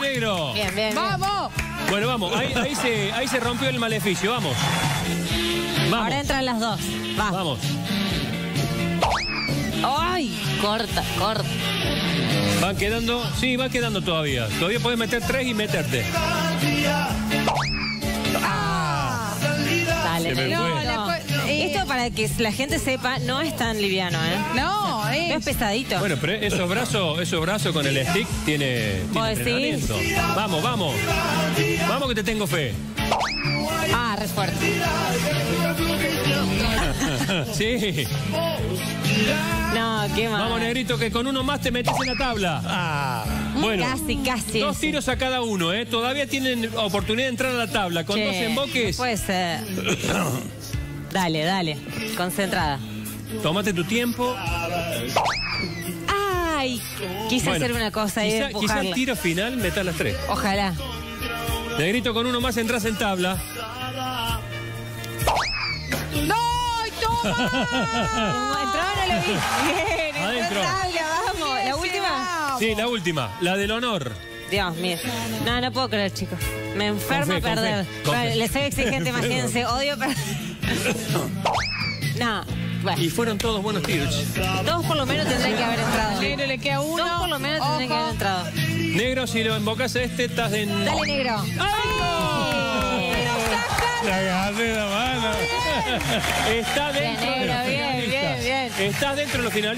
negro. Bien, bien. bien. ¡Vamos! Bueno, vamos, ahí, ahí se, ahí se rompió el maleficio, vamos. Vamos, Ahora entran las dos. Va. vamos. ¡Ay! Corta, corta. Van quedando, sí, va quedando todavía. Todavía puedes meter tres y meterte. Dale, Se me negro. fue. Esto para que la gente sepa, no es tan liviano, ¿eh? No, No es es. pesadito. Bueno, pero esos brazos, esos brazos con el stick tiene, ¿Vos tiene entrenamiento. Vamos, vamos. Vamos que te tengo fe. Ah, re fuerte. Sí. No, qué mal. Vamos, negrito, que con uno más te metes en la tabla. Ah. Bueno. Casi, casi. Dos ese. tiros a cada uno, ¿eh? Todavía tienen oportunidad de entrar a la tabla. Con Che, dos emboques, no puede ser. dale, dale. Concentrada. tómate tu tiempo. Ay, quise Bueno, hacer una cosa y quizá, quizá empujarla. el tiro final metas las tres. Ojalá. Negrito, con uno más entras en tabla. ¡No! ¡Toma! Entraba, no lo vi. Bien, entró Adentro. en tabla, vamos. La última. Sí, la última, la del honor. Dios mío. No, no puedo creer, chicos. Me enfermo Con fe, con perder. fe, con Vale, fe. Les soy exigente, imagínense. Odio perder. No. Bueno, Y fueron todos buenos tiros. dos por lo menos tendrían que haber entrado. Negro le queda uno. Dos por lo menos tendrían que haber entrado. Negro, si lo invocas a este, estás en. Dale, negro. Le agarré la mano. Está Bien, dentro de negro, los bien, bien, finalistas. bien. Estás dentro de los finalistas.